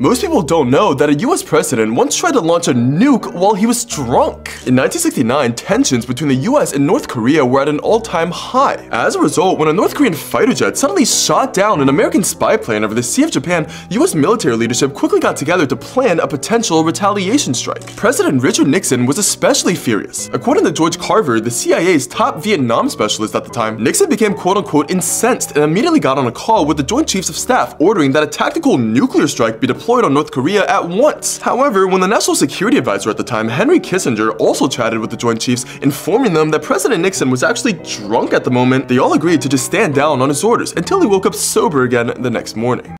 Most people don't know that a US president once tried to launch a nuke while he was drunk. In 1969, tensions between the US and North Korea were at an all-time high. As a result, when a North Korean fighter jet suddenly shot down an American spy plane over the Sea of Japan, US military leadership quickly got together to plan a potential retaliation strike. President Richard Nixon was especially furious. According to George Carver, the CIA's top Vietnam specialist at the time, Nixon became quote-unquote incensed and immediately got on a call with the Joint Chiefs of Staff ordering that a tactical nuclear strike be deployed deployed on North Korea at once. However, when the National Security Advisor at the time, Henry Kissinger, also chatted with the Joint Chiefs, informing them that President Nixon was actually drunk at the moment, they all agreed to just stand down on his orders until he woke up sober again the next morning.